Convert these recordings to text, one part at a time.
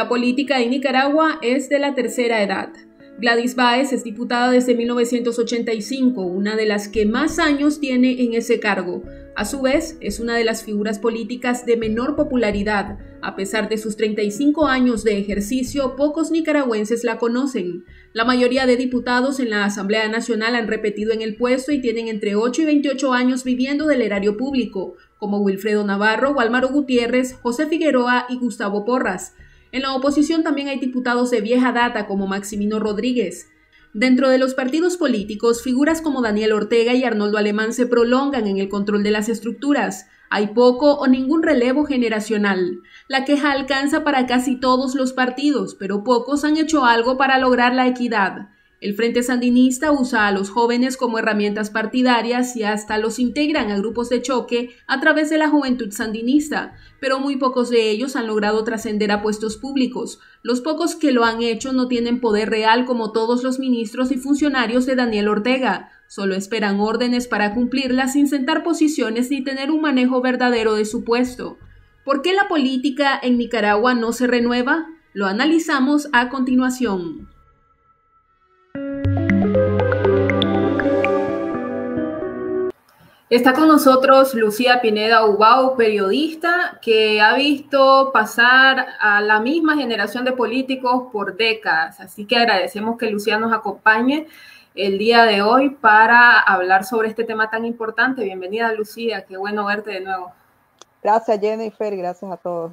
La política en Nicaragua es de la tercera edad. Gladys Baez es diputada desde 1985, una de las que más años tiene en ese cargo. A su vez, es una de las figuras políticas de menor popularidad. A pesar de sus 35 años de ejercicio, pocos nicaragüenses la conocen. La mayoría de diputados en la Asamblea Nacional han repetido en el puesto y tienen entre 8 y 28 años viviendo del erario público, como Wilfredo Navarro, Walmaro Gutiérrez, José Figueroa y Gustavo Porras. En la oposición también hay diputados de vieja data como Maximino Rodríguez. Dentro de los partidos políticos, figuras como Daniel Ortega y Arnoldo Alemán se prolongan en el control de las estructuras. Hay poco o ningún relevo generacional. La queja alcanza para casi todos los partidos, pero pocos han hecho algo para lograr la equidad. El Frente Sandinista usa a los jóvenes como herramientas partidarias y hasta los integran a grupos de choque a través de la juventud sandinista, pero muy pocos de ellos han logrado trascender a puestos públicos. Los pocos que lo han hecho no tienen poder real como todos los ministros y funcionarios de Daniel Ortega. Solo esperan órdenes para cumplirlas sin sentar posiciones ni tener un manejo verdadero de su puesto. ¿Por qué la política en Nicaragua no se renueva? Lo analizamos a continuación. Está con nosotros Lucía Pineda Ubau, periodista que ha visto pasar a la misma generación de políticos por décadas. Así que agradecemos que Lucía nos acompañe el día de hoy para hablar sobre este tema tan importante. Bienvenida Lucía, qué bueno verte de nuevo. Gracias Jennifer, gracias a todos.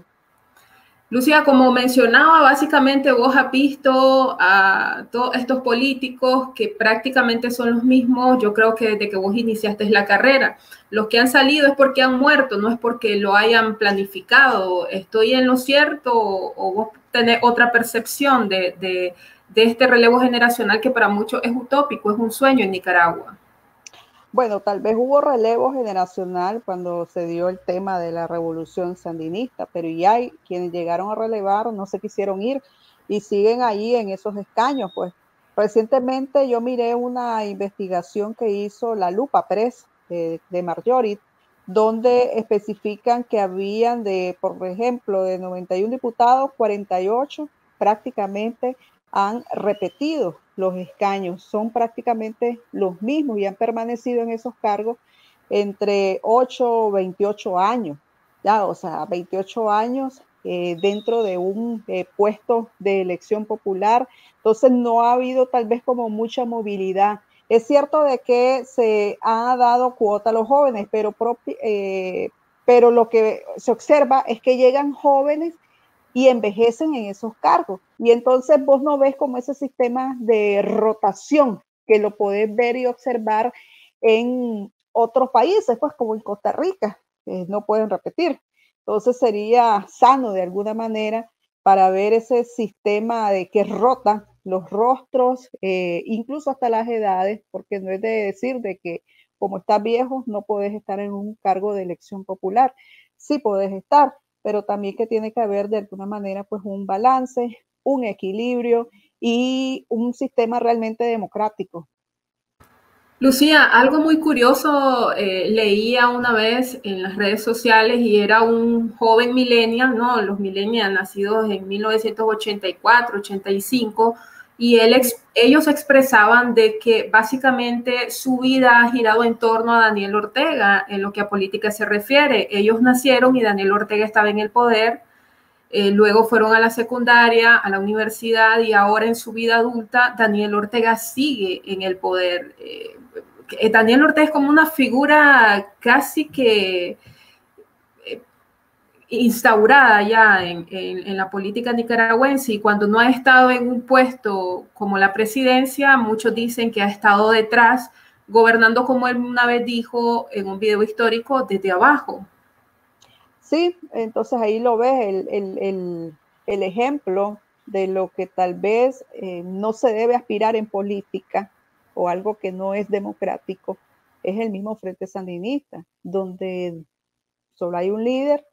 Lucía, como mencionaba, básicamente vos has visto a todos estos políticos que prácticamente son los mismos, yo creo que desde que vos iniciaste la carrera. Los que han salido es porque han muerto, no es porque lo hayan planificado. ¿Estoy en lo cierto o, vos tenés otra percepción de, de este relevo generacional que para muchos es utópico, es un sueño en Nicaragua? Bueno, tal vez hubo relevo generacional cuando se dio el tema de la revolución sandinista, pero ya hay quienes llegaron a relevar, no se quisieron ir y siguen ahí en esos escaños. Pues recientemente yo miré una investigación que hizo la Lupa Press de, de Marjorie, donde especifican que habían de, por ejemplo, de 91 diputados, 48 prácticamente han repetido los escaños, son prácticamente los mismos y han permanecido en esos cargos entre 8 o 28 años, ya, o sea, 28 años eh, dentro de un eh, puesto de elección popular. Entonces no ha habido tal vez como mucha movilidad. Es cierto de que se ha dado cuota a los jóvenes, pero, eh, pero lo que se observa es que llegan jóvenes y envejecen en esos cargos. Y entonces vos no ves como ese sistema de rotación que lo podés ver y observar en otros países, pues como en Costa Rica, no pueden repetir. Entonces sería sano de alguna manera para ver ese sistema de que rota los rostros, eh, incluso hasta las edades, porque no es de decir de que como estás viejo no puedes estar en un cargo de elección popular. Sí puedes estar, pero también que tiene que haber de alguna manera pues un balance, un equilibrio y un sistema realmente democrático. Lucía, algo muy curioso eh, leía una vez en las redes sociales y era un joven millennial, ¿no? Los millennials nacidos en 1984, 85, y ellos expresaban de que básicamente su vida ha girado en torno a Daniel Ortega en lo que a política se refiere. Ellos nacieron y Daniel Ortega estaba en el poder, eh, luego fueron a la secundaria, a la universidad y ahora en su vida adulta Daniel Ortega sigue en el poder. Eh, Daniel Ortega es como una figura casi que instaurada ya en, la política nicaragüense y cuando no ha estado en un puesto como la presidencia, muchos dicen que ha estado detrás, gobernando como él una vez dijo en un video histórico, desde abajo. Sí, entonces ahí lo ves, el, ejemplo de lo que tal vez eh, no se debe aspirar en política o algo que no es democrático, es el mismo Frente Sandinista, donde solo hay un líder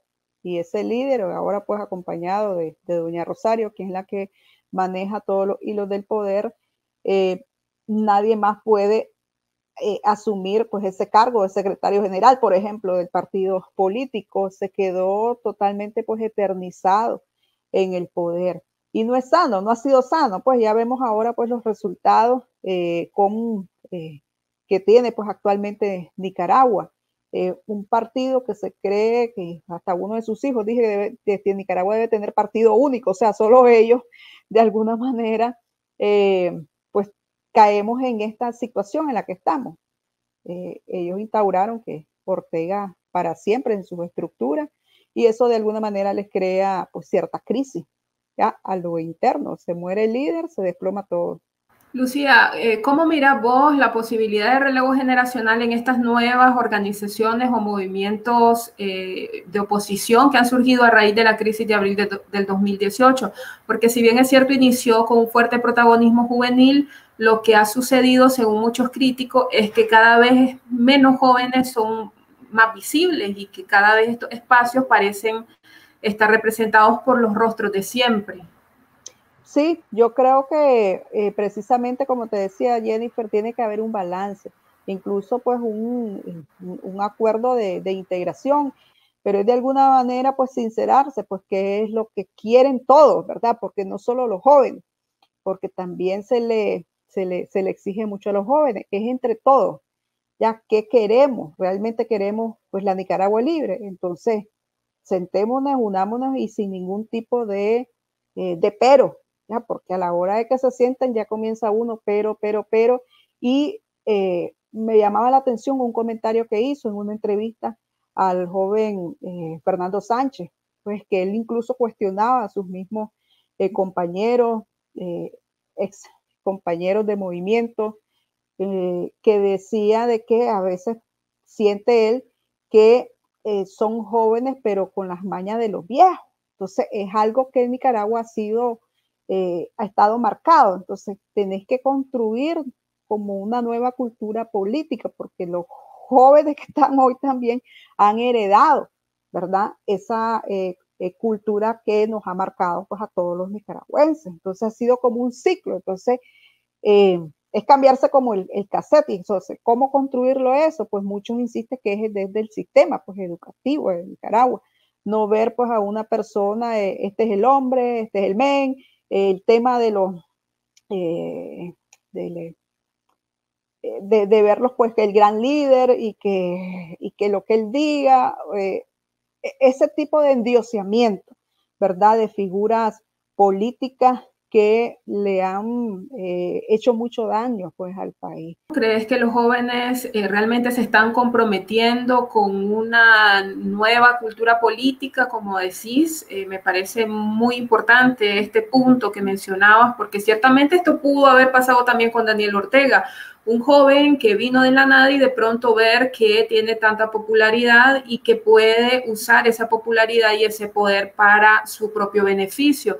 y ese líder, ahora pues acompañado de, doña Rosario, que es la que maneja todos los hilos del poder, eh, nadie más puede eh, asumir pues ese cargo de secretario general, por ejemplo, del partido político, se quedó totalmente pues eternizado en el poder. Y no es sano, no ha sido sano, pues ya vemos ahora pues los resultados eh, con, que tiene pues actualmente Nicaragua. Eh, un partido que se cree que hasta uno de sus hijos dije que Nicaragua debe tener partido único, o sea, solo ellos de alguna manera, pues caemos en esta situación en la que estamos. ellos instauraron que Ortega para siempre en su estructura y eso de alguna manera les crea pues cierta crisis ya a lo interno. Se muere el líder, se desploma todo. Lucía, eh, ¿cómo miras vos la posibilidad de relevo generacional en estas nuevas organizaciones o movimientos eh, de oposición que han surgido a raíz de la crisis de abril del 2018? Porque si bien es cierto, inició con un fuerte protagonismo juvenil, lo que ha sucedido, según muchos críticos, es que cada vez menos jóvenes son más visibles y que cada vez estos espacios parecen estar representados por los rostros de siempre. Sí, yo creo que eh, precisamente como te decía Jennifer, tiene que haber un balance, incluso pues un, acuerdo de, integración, pero es de alguna manera pues sincerarse, pues qué es lo que quieren todos, ¿verdad? Porque no solo los jóvenes, porque también se le, se le, se le exige mucho a los jóvenes, es entre todos, ya qué queremos, realmente queremos pues la Nicaragua libre. Entonces, sentémonos, unámonos y sin ningún tipo de, eh, de pero, porque a la hora de que se sientan ya comienza uno, pero, pero, pero, y eh, me llamaba la atención un comentario que hizo en una entrevista al joven eh, Fernando Sánchez, pues que él incluso cuestionaba a sus mismos compañeros, ex compañeros de movimiento, eh, que decía de que a veces siente él que eh, son jóvenes pero con las mañas de los viejos. Entonces es algo que en Nicaragua ha sido, eh, ha estado marcado. Entonces tenés que construir como una nueva cultura política porque los jóvenes que están hoy también han heredado, ¿verdad? Esa cultura que nos ha marcado pues a todos los nicaragüenses. Entonces ha sido como un ciclo. Entonces, es cambiarse como el, el cassette. Entonces, ¿cómo construirlo eso? Pues muchos insisten que es desde el sistema pues, educativo de Nicaragua. No ver pues a una persona, eh, este es el hombre, este es el men, el tema de los, eh, de, de, verlos pues que el gran líder y que, y que lo que él diga, eh, e, ese tipo de endiosamiento, ¿verdad? De figuras políticas que le han eh, hecho mucho daño pues al país. ¿Crees que los jóvenes eh, realmente se están comprometiendo con una nueva cultura política, como decís? Eh, me parece muy importante este punto que mencionabas, porque ciertamente esto pudo haber pasado también con Daniel Ortega, un joven que vino de la nada y de pronto ver que tiene tanta popularidad y que puede usar esa popularidad y ese poder para su propio beneficio.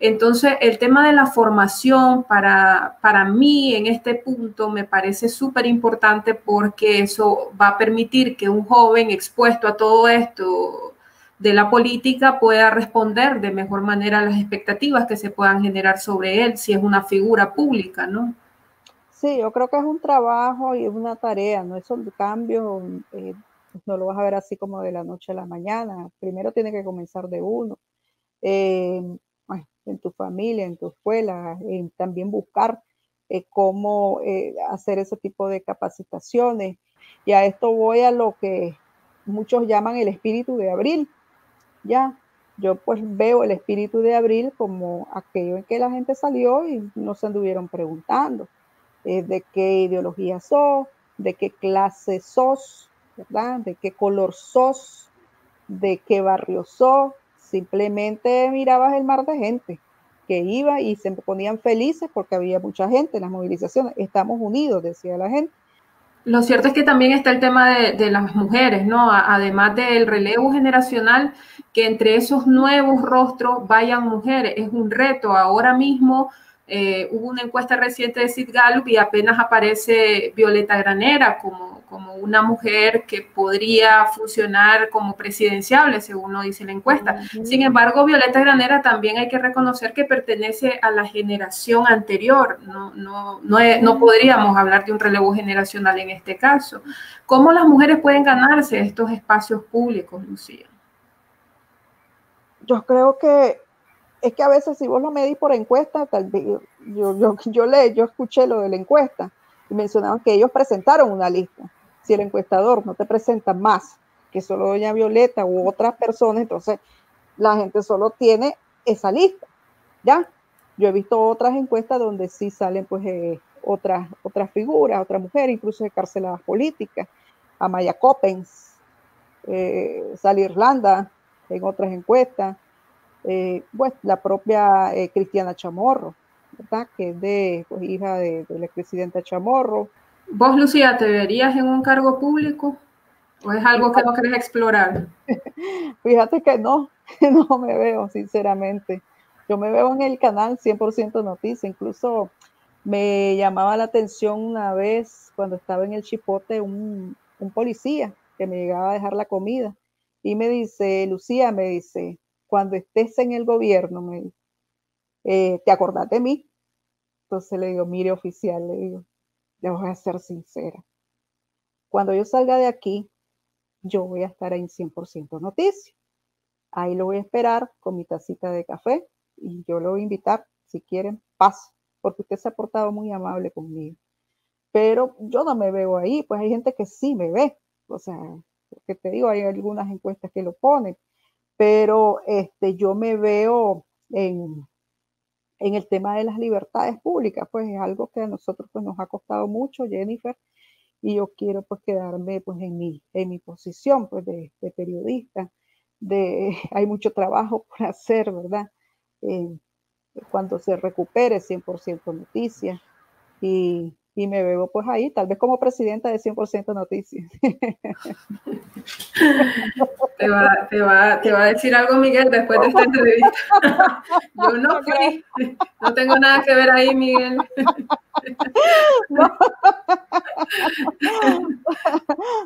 Entonces, el tema de la formación para, para mí en este punto me parece súper importante porque eso va a permitir que un joven expuesto a todo esto de la política pueda responder de mejor manera a las expectativas que se puedan generar sobre él si es una figura pública, ¿no? Sí, yo creo que es un trabajo y es una tarea, no es un cambio, eh, no lo vas a ver así como de la noche a la mañana, primero tiene que comenzar de uno. Eh, en tu familia, en tu escuela, en también buscar eh, cómo eh, hacer ese tipo de capacitaciones. Y a esto voy a lo que muchos llaman el espíritu de abril. Ya, yo pues veo el espíritu de abril como aquello en que la gente salió y no se anduvieron preguntando eh, de qué ideología sos, de qué clase sos, ¿verdad? De qué color sos, de qué barrio sos, Simplemente mirabas el mar de gente que iba y se ponían felices porque había mucha gente en las movilizaciones. Estamos unidos, decía la gente. Lo cierto es que también está el tema de, las mujeres, ¿no? Además del relevo generacional, que entre esos nuevos rostros vayan mujeres. Es un reto. Ahora mismo eh, hubo una encuesta reciente de Sid Gallup y apenas aparece Violeta Granera como, como una mujer que podría funcionar como presidenciable, según lo dice la encuesta. Sin embargo, Violeta Granera también hay que reconocer que pertenece a la generación anterior. No, no, no, no podríamos hablar de un relevo generacional en este caso. ¿Cómo las mujeres pueden ganarse estos espacios públicos, Lucía? Yo creo que es que a veces si vos lo medís por encuesta, tal vez yo, yo, yo, le, yo escuché lo de la encuesta y mencionaban que ellos presentaron una lista. Si el encuestador no te presenta más que solo doña Violeta u otras personas, entonces la gente solo tiene esa lista, ¿ya? Yo he visto otras encuestas donde sí salen pues eh, otras, otras figuras, otras mujeres, incluso carceladas políticas, Amaya Coppens, eh, Sally Irlanda en otras encuestas, eh, pues la propia eh, Cristiana Chamorro, ¿verdad? Que es de, pues, hija de, de la expresidenta Chamorro. ¿Vos, Lucía, te verías en un cargo público? ¿O es algo que no querés explorar? Fíjate que no, no me veo, sinceramente. Yo me veo en el canal 100% Noticias, incluso me llamaba la atención una vez cuando estaba en el chipote un, un policía que me llegaba a dejar la comida y me dice, Lucía, me dice, cuando estés en el gobierno, me eh, ¿te acordás de mí? Entonces le digo, mire oficial, le digo, le voy a ser sincera. Cuando yo salga de aquí, yo voy a estar en 100% noticia. Ahí lo voy a esperar con mi tacita de café y yo lo voy a invitar, si quieren, paso, porque usted se ha portado muy amable conmigo. Pero yo no me veo ahí, pues hay gente que sí me ve. O sea, que te digo, hay algunas encuestas que lo ponen, pero este, yo me veo en, en el tema de las libertades públicas, pues es algo que a nosotros pues, nos ha costado mucho, Jennifer, y yo quiero pues quedarme pues en mi, en mi posición pues de, periodista, de, hay mucho trabajo por hacer, ¿verdad? Eh, cuando se recupere 100% noticias y, y me veo pues ahí, tal vez como presidenta de 100% Noticias. Te va, te, va, te va, a decir algo Miguel después de esta entrevista. Yo no fui, no tengo nada que ver ahí, Miguel.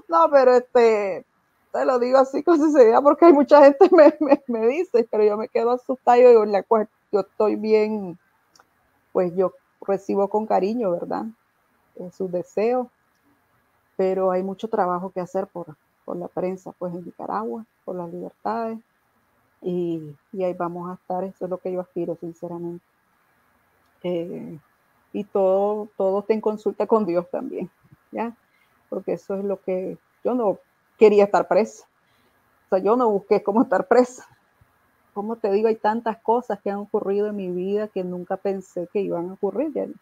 No, pero este, te lo digo así con sinceridad porque hay mucha gente me, me, me dice, pero yo me quedo asustado y digo, la cual yo estoy bien, pues yo recibo con cariño, ¿verdad? Sus deseos, pero hay mucho trabajo que hacer por, por la prensa, pues en Nicaragua, por las libertades, y, y, ahí vamos a estar, eso es lo que yo aspiro, sinceramente. Eh, y todo, todo está en consulta con Dios también, ¿ya? Porque eso es lo que yo no quería estar presa. O sea, yo no busqué cómo estar presa. Como te digo, hay tantas cosas que han ocurrido en mi vida que nunca pensé que iban a ocurrir.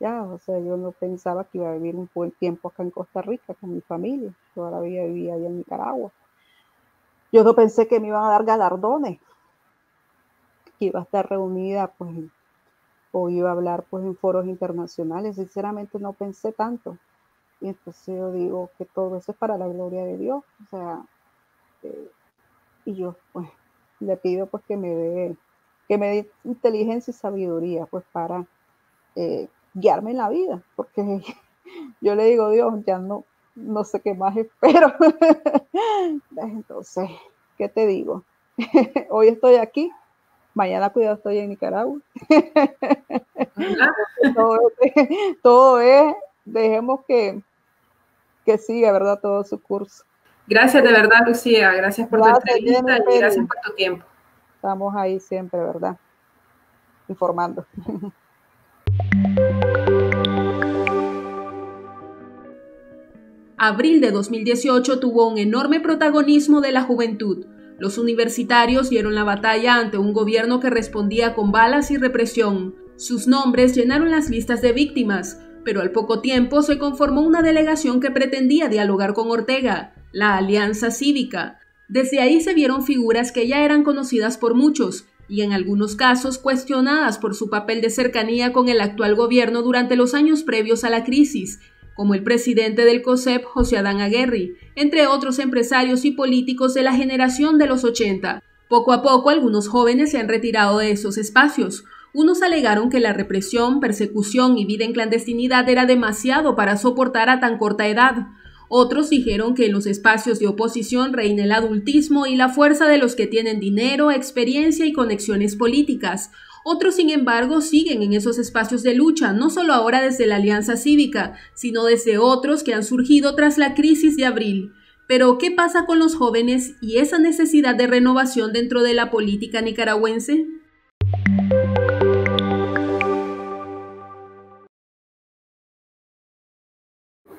Ya, o sea, yo no pensaba que iba a vivir un buen tiempo acá en Costa Rica con mi familia. Todavía vivía allá en Nicaragua. Yo no pensé que me iban a dar galardones, que iba a estar reunida, pues, o iba a hablar, pues, en foros internacionales. Sinceramente no pensé tanto. Y entonces yo digo que todo eso es para la gloria de Dios. O sea, eh, y yo, pues, le pido, pues, que me dé, que me dé inteligencia y sabiduría, pues, para eh, guiarme en la vida, porque yo le digo, Dios, ya no, no sé qué más espero. Entonces, ¿qué te digo? Hoy estoy aquí, mañana cuidado estoy en Nicaragua. todo, es, dejemos que, que siga, ¿verdad? Todo su curso. Gracias de verdad, Lucía. Gracias por tu entrevista y gracias por tu tiempo. Estamos ahí siempre, ¿verdad? Informando. Abril de 2018 tuvo un enorme protagonismo de la juventud. Los universitarios dieron la batalla ante un gobierno que respondía con balas y represión. Sus nombres llenaron las listas de víctimas, pero al poco tiempo se conformó una delegación que pretendía dialogar con Ortega, la Alianza Cívica. Desde ahí se vieron figuras que ya eran conocidas por muchos, y en algunos casos cuestionadas por su papel de cercanía con el actual gobierno durante los años previos a la crisis, como el presidente del COSEP, José Adán Aguerri, entre otros empresarios y políticos de la generación de los 80. Poco a poco algunos jóvenes se han retirado de esos espacios. Unos alegaron que la represión, persecución y vida en clandestinidad era demasiado para soportar a tan corta edad. Otros dijeron que en los espacios de oposición reina el adultismo y la fuerza de los que tienen dinero, experiencia y conexiones políticas. Otros, sin embargo, siguen en esos espacios de lucha, no solo ahora desde la Alianza Cívica, sino desde otros que han surgido tras la crisis de abril. Pero, ¿qué pasa con los jóvenes y esa necesidad de renovación dentro de la política nicaragüense?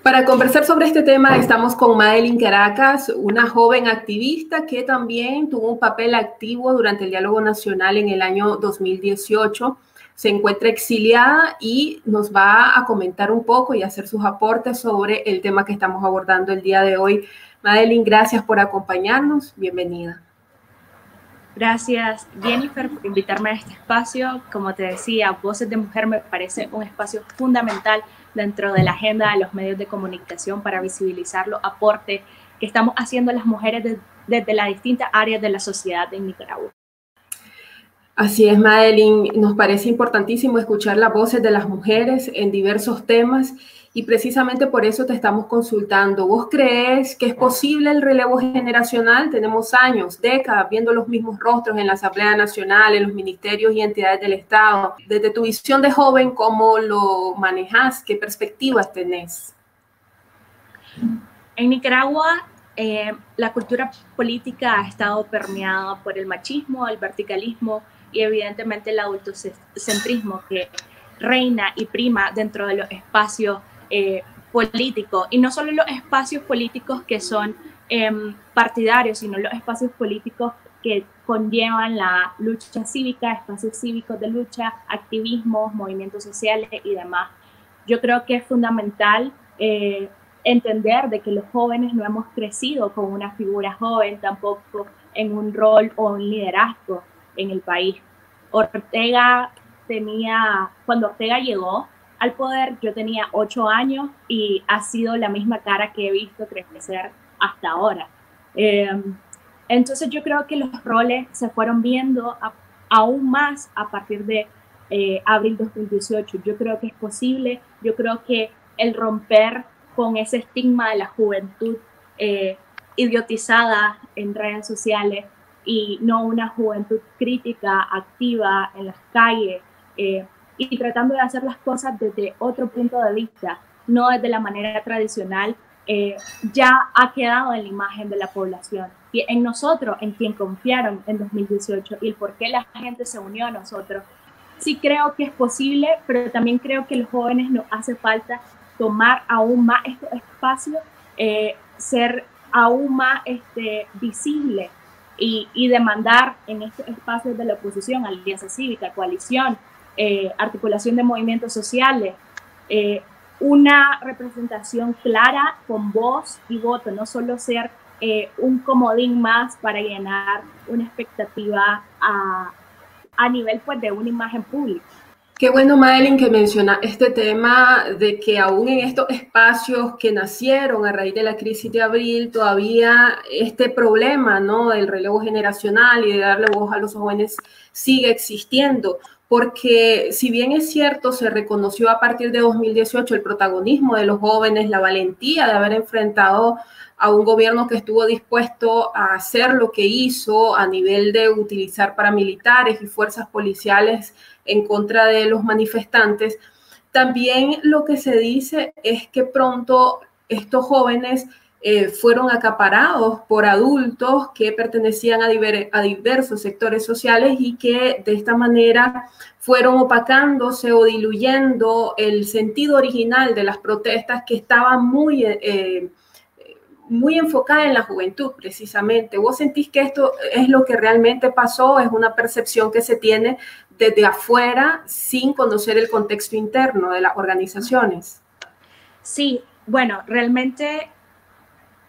Para conversar sobre este tema estamos con Madeline Caracas, una joven activista que también tuvo un papel activo durante el diálogo nacional en el año 2018. Se encuentra exiliada y nos va a comentar un poco y hacer sus aportes sobre el tema que estamos abordando el día de hoy. Madeline, gracias por acompañarnos. Bienvenida. Gracias Jennifer por invitarme a este espacio. Como te decía, Voces de Mujer me parece un espacio fundamental dentro de la agenda de los medios de comunicación para visibilizar los aportes que estamos haciendo las mujeres desde las distintas áreas de la sociedad en Nicaragua. Así es, Madeline. Nos parece importantísimo escuchar las voces de las mujeres en diversos temas y precisamente por eso te estamos consultando. ¿Vos crees que es posible el relevo generacional? Tenemos años, décadas, viendo los mismos rostros en la Asamblea Nacional, en los ministerios y entidades del Estado. Desde tu visión de joven, ¿cómo lo manejas? ¿Qué perspectivas tenés? En Nicaragua, eh, la cultura política ha estado permeada por el machismo, el verticalismo y evidentemente el adultocentrismo que reina y prima dentro de los espacios eh, político, y no solo los espacios políticos que son em, partidarios, sino los espacios políticos que conllevan la lucha cívica, espacios cívicos de lucha, activismos, movimientos sociales y demás. Yo creo que es fundamental eh, entender de que los jóvenes no hemos crecido con una figura joven, tampoco en un rol o un liderazgo en el país. Ortega tenía, cuando Ortega llegó, al poder, yo tenía ocho años y ha sido la misma cara que he visto crecer hasta ahora. Em, entonces yo creo que los roles se fueron viendo aún más a partir de eh, abril 2018. Yo creo que es posible, yo creo que el romper con ese estigma de la juventud eh, idiotizada en redes sociales y no una juventud crítica, activa en las calles, eh, y tratando de hacer las cosas desde otro punto de vista, no desde la manera tradicional, eh, ya ha quedado en la imagen de la población y en nosotros, en quien confiaron en 2018 y el por qué la gente se unió a nosotros. Sí creo que es posible, pero también creo que los jóvenes nos hace falta tomar aún más estos espacios, eh, ser aún más este, visible y, y demandar en estos espacios de la oposición, alianza cívica, coalición, eh, articulación de movimientos sociales, eh, una representación clara con voz y voto, no solo ser eh, un comodín más para llenar una expectativa a, a nivel pues, de una imagen pública. Qué bueno, Madeline, que menciona este tema de que aún en estos espacios que nacieron a raíz de la crisis de abril, todavía este problema ¿no? del relevo generacional y de darle voz a los jóvenes sigue existiendo porque si bien es cierto, se reconoció a partir de 2018 el protagonismo de los jóvenes, la valentía de haber enfrentado a un gobierno que estuvo dispuesto a hacer lo que hizo a nivel de utilizar paramilitares y fuerzas policiales en contra de los manifestantes, también lo que se dice es que pronto estos jóvenes eh, fueron acaparados por adultos que pertenecían a, diversos sectores sociales y que de esta manera fueron opacándose o diluyendo el sentido original de las protestas que estaban muy, eh, muy enfocada en la juventud precisamente. ¿Vos sentís que esto es lo que realmente pasó? ¿Es una percepción que se tiene desde afuera sin conocer el contexto interno de las organizaciones? Sí, bueno, realmente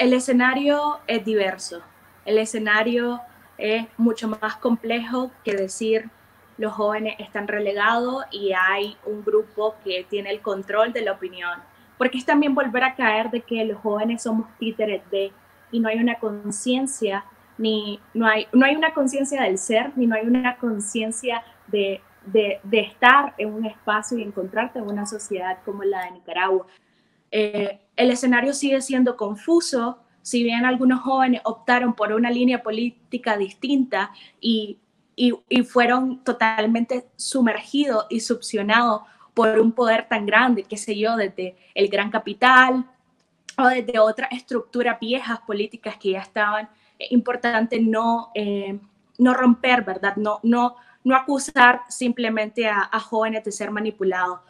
el escenario es diverso, el escenario es mucho más complejo que decir los jóvenes están relegados y hay un grupo que tiene el control de la opinión, porque es también volver a caer de que los jóvenes somos títeres de y no hay una conciencia ni no hay, no hay una conciencia del ser, ni no hay una conciencia de, de, de, estar en un espacio y encontrarte en una sociedad como la de Nicaragua. Eh, el escenario sigue siendo confuso, si bien algunos jóvenes optaron por una línea política distinta y, fueron totalmente sumergidos y succionados por un poder tan grande, qué sé yo, desde el gran capital o desde otras estructuras viejas políticas que ya estaban, es importante no, eh, no romper, ¿verdad? No acusar simplemente a, a jóvenes de ser manipulados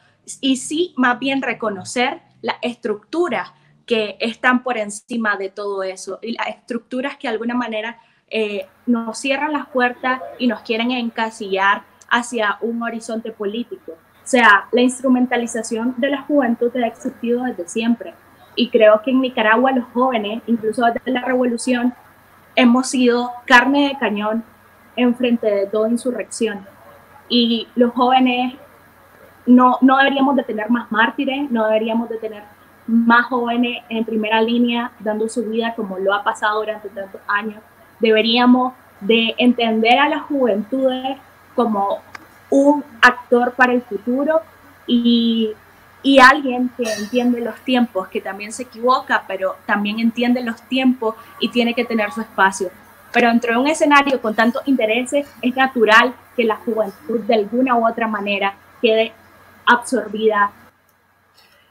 y sí más bien reconocer la estructura que están por encima de todo eso y las estructuras que de alguna manera eh, nos cierran las puertas y nos quieren encasillar hacia un horizonte político. O sea, la instrumentalización de la juventud ha existido desde siempre. Y creo que en Nicaragua los jóvenes, incluso desde la revolución, hemos sido carne de cañón en frente de toda insurrección. Y los jóvenes no, no deberíamos de tener más mártires, no deberíamos de tener más jóvenes en primera línea dando su vida como lo ha pasado durante tantos años. Deberíamos de entender a las juventudes como un actor para el futuro y, y alguien que entiende los tiempos, que también se equivoca, pero también entiende los tiempos y tiene que tener su espacio. Pero dentro de un escenario con tantos intereses, es natural que la juventud de alguna u otra manera quede absorbida.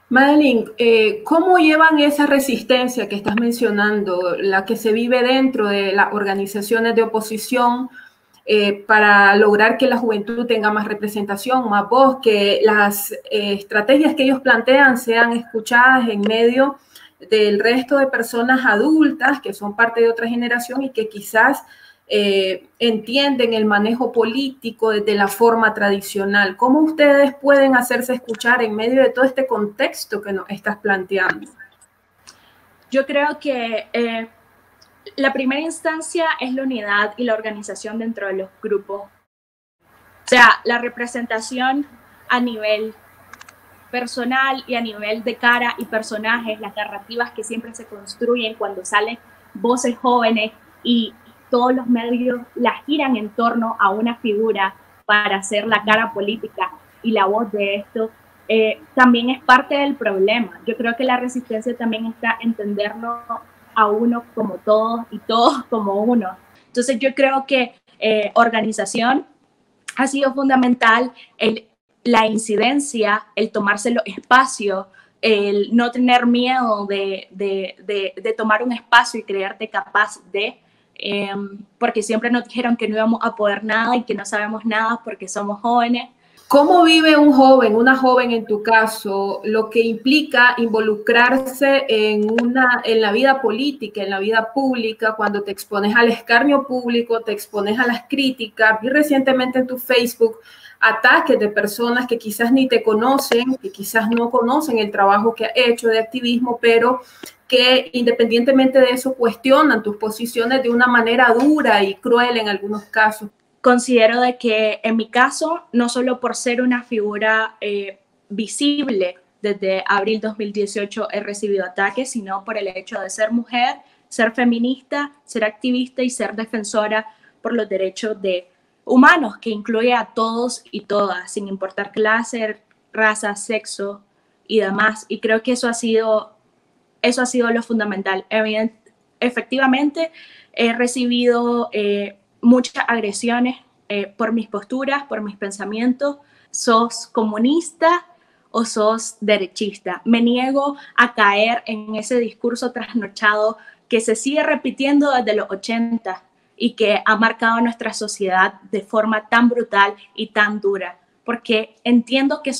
Madeline, eh, ¿cómo llevan esa resistencia que estás mencionando, la que se vive dentro de las organizaciones de oposición, eh, para lograr que la juventud tenga más representación, más voz, que las eh, estrategias que ellos plantean sean escuchadas en medio del resto de personas adultas que son parte de otra generación y que quizás eh, entienden el manejo político desde la forma tradicional. ¿Cómo ustedes pueden hacerse escuchar en medio de todo este contexto que nos estás planteando? Yo creo que eh, la primera instancia es la unidad y la organización dentro de los grupos. O sea, la representación a nivel personal y a nivel de cara y personajes, las narrativas que siempre se construyen cuando salen voces jóvenes y todos los medios las giran en torno a una figura para hacer la cara política y la voz de esto, eh, también es parte del problema. Yo creo que la resistencia también está entenderlo a uno como todos y todos como uno. Entonces yo creo que eh, organización ha sido fundamental, el, la incidencia, el tomarse los espacios, el no tener miedo de, de tomar un espacio y creerte capaz de, Em, porque siempre nos dijeron que no íbamos a poder nada y que no sabemos nada porque somos jóvenes. ¿Cómo vive un joven, una joven en tu caso, lo que implica involucrarse en, una, en la vida política, en la vida pública, cuando te expones al escarnio público, te expones a las críticas? Vi recientemente en tu Facebook ataques de personas que quizás ni te conocen, que quizás no conocen el trabajo que has hecho de activismo, pero que independientemente de eso cuestionan tus posiciones de una manera dura y cruel en algunos casos. Considero de que en mi caso, no solo por ser una figura eh, visible desde abril 2018 he recibido ataques, sino por el hecho de ser mujer, ser feminista, ser activista y ser defensora por los derechos de humanos, que incluye a todos y todas, sin importar clase, raza, sexo y demás. Y creo que eso ha sido eso ha sido lo fundamental. efectivamente, he recibido eh, muchas agresiones eh, por mis posturas, por mis pensamientos. ¿Sos comunista o sos derechista? Me niego a caer en ese discurso trasnochado que se sigue repitiendo desde los 80 y que ha marcado nuestra sociedad de forma tan brutal y tan dura. Porque entiendo que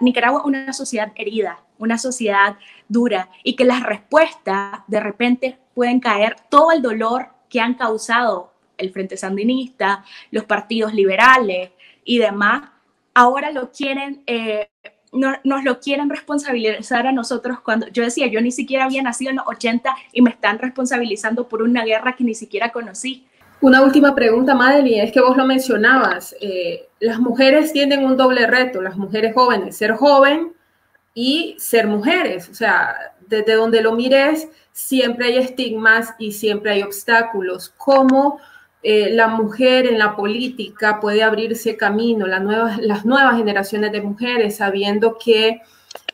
Nicaragua es una sociedad herida, una sociedad dura y que las respuestas de repente pueden caer todo el dolor que han causado el Frente Sandinista, los partidos liberales y demás, ahora lo quieren, eh, no, nos lo quieren responsabilizar a nosotros cuando yo decía, yo ni siquiera había nacido en los 80 y me están responsabilizando por una guerra que ni siquiera conocí. Una última pregunta, Madeline, es que vos lo mencionabas, eh, las mujeres tienen un doble reto, las mujeres jóvenes, ser joven y ser mujeres. O sea, desde donde lo mires, siempre hay estigmas y siempre hay obstáculos. ¿Cómo eh, la mujer en la política puede abrirse camino, las nuevas, las nuevas generaciones de mujeres, sabiendo que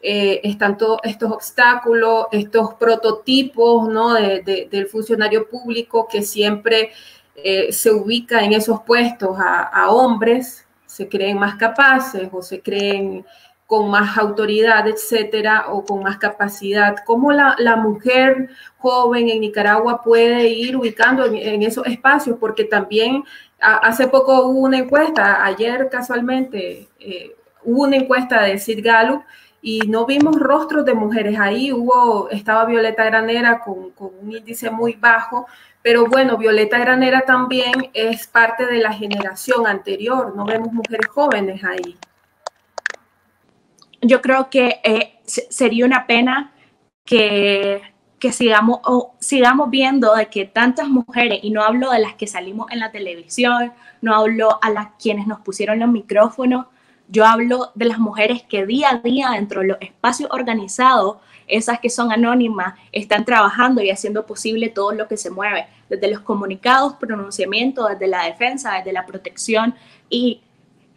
eh, están todos estos obstáculos, estos prototipos ¿no? del funcionario público que siempre eh, se ubica en esos puestos a hombres, se creen más capaces o se creen con más autoridad, etcétera, o con más capacidad. ¿Cómo la, mujer joven en Nicaragua puede ir ubicando en, esos espacios? Porque también hace poco hubo una encuesta, ayer casualmente eh, hubo una encuesta de Sid Gallup y no vimos rostros de mujeres ahí. Hubo, estaba Violeta Granera con, con un índice muy bajo, pero bueno, Violeta Granera también es parte de la generación anterior, no vemos mujeres jóvenes ahí. Yo creo que eh, sería una pena que, que sigamos, o sigamos viendo de que tantas mujeres, y no hablo de las que salimos en la televisión, no hablo a las quienes nos pusieron los micrófonos, yo hablo de las mujeres que día a día dentro de los espacios organizados esas que son anónimas, están trabajando y haciendo posible todo lo que se mueve, desde los comunicados, pronunciamientos, desde la defensa, desde la protección y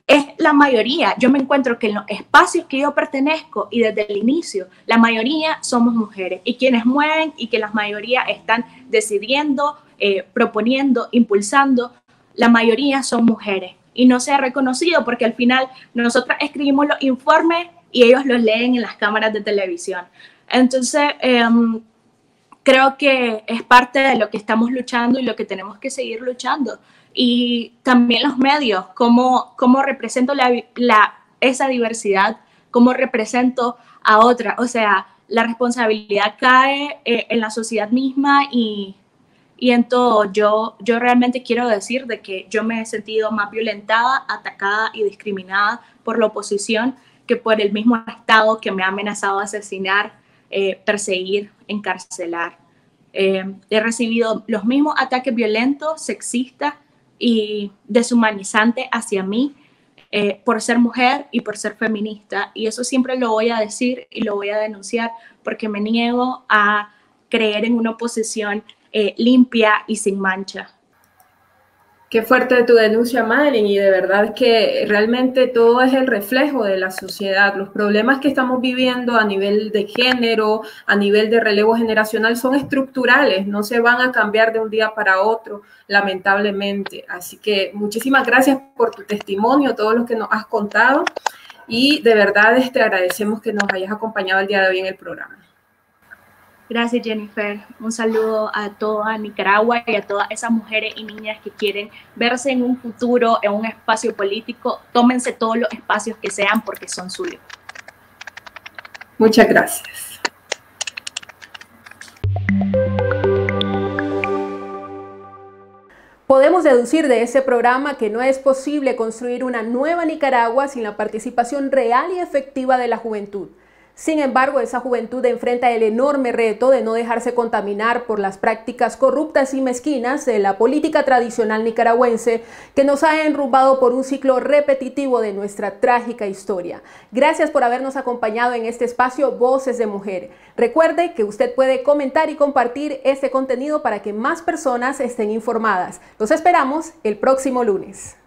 es la mayoría. Yo me encuentro que en los espacios que yo pertenezco y desde el inicio, la mayoría somos mujeres y quienes mueven y que la mayoría están decidiendo, eh, proponiendo, impulsando, la mayoría son mujeres y no se ha reconocido porque al final nosotras escribimos los informes y ellos los leen en las cámaras de televisión. Entonces, em, creo que es parte de lo que estamos luchando y lo que tenemos que seguir luchando. Y también los medios, cómo, cómo represento la, esa diversidad, cómo represento a otra. O sea, la responsabilidad cae eh, en la sociedad misma y, y en todo. Yo, yo realmente quiero decir de que yo me he sentido más violentada, atacada y discriminada por la oposición que por el mismo Estado que me ha amenazado asesinar eh, perseguir, encarcelar. Eh, he recibido los mismos ataques violentos, sexistas y deshumanizantes hacia mí eh, por ser mujer y por ser feminista. Y eso siempre lo voy a decir y lo voy a denunciar porque me niego a creer en una oposición limpia y sin mancha. Qué fuerte tu denuncia, Madeline, y de verdad que realmente todo es el reflejo de la sociedad. Los problemas que estamos viviendo a nivel de género, a nivel de relevo generacional, son estructurales, no se van a cambiar de un día para otro, lamentablemente. Así que muchísimas gracias por tu testimonio, todo lo que nos has contado, y de verdad te este, agradecemos que nos hayas acompañado el día de hoy en el programa. Gracias Jennifer. Un saludo a toda Nicaragua y a todas esas mujeres y niñas que quieren verse en un futuro, en un espacio político. Tómense todos los espacios que sean porque son suyos. Muchas gracias. Podemos deducir de ese programa que no es posible construir una nueva Nicaragua sin la participación real y efectiva de la juventud. Sin embargo, esa juventud enfrenta el enorme reto de no dejarse contaminar por las prácticas corruptas y mezquinas de la política tradicional nicaragüense que nos ha enrumbado por un ciclo repetitivo de nuestra trágica historia. Gracias por habernos acompañado en este espacio Voces de Mujer. Recuerde que usted puede comentar y compartir este contenido para que más personas estén informadas. Los esperamos el próximo lunes.